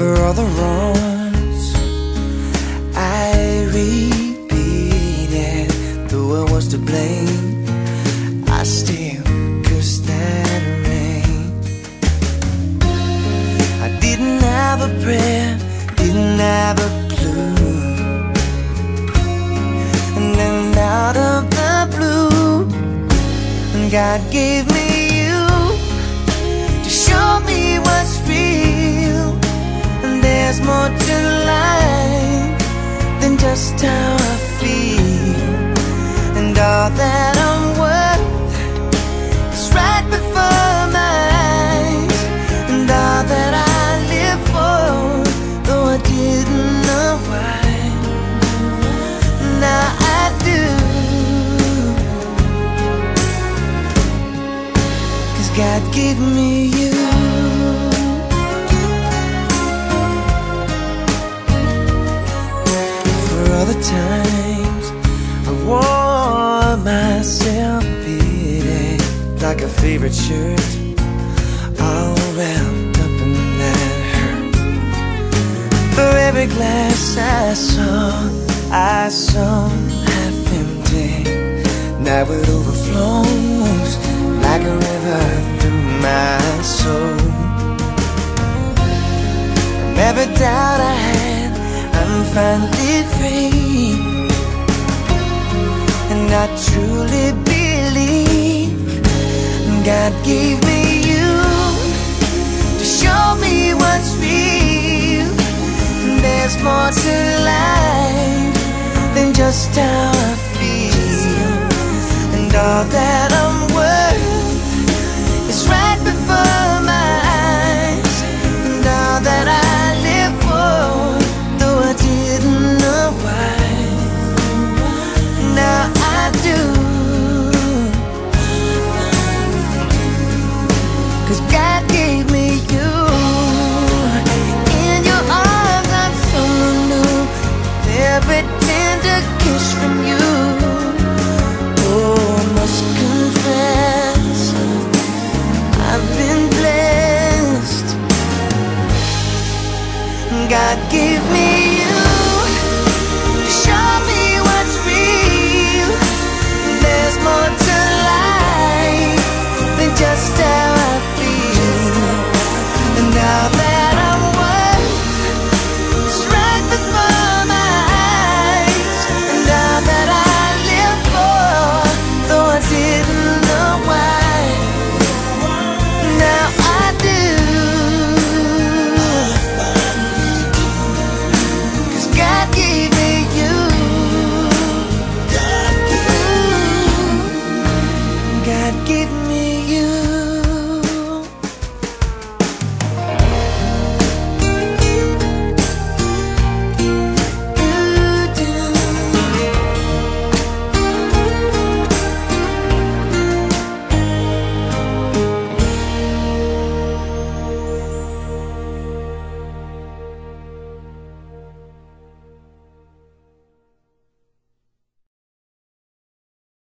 all the wrongs. I repeated, though I was to blame, I still cursed that rain. I didn't have a prayer, didn't have a clue, and then out of the blue, God gave me you to show me what's just how I feel. And all that I'm worth is right before my eyes. And all that I live for, though I didn't know why. Now I do. Cause God gave me you. Times I wore myself pity like a favorite shirt, all wrapped up in that hurt. For every glass I saw, I saw half empty. Now it overflows like a river through my soul. Doubt I had, I'm finally free. And I truly believe God gave me you to show me what's real. And there's more to life than just how I feel. And all that Cause God gave me you. In your arms, I'm new. Every tender kiss from you. Oh, I must confess, I've been blessed. God gave me that gives.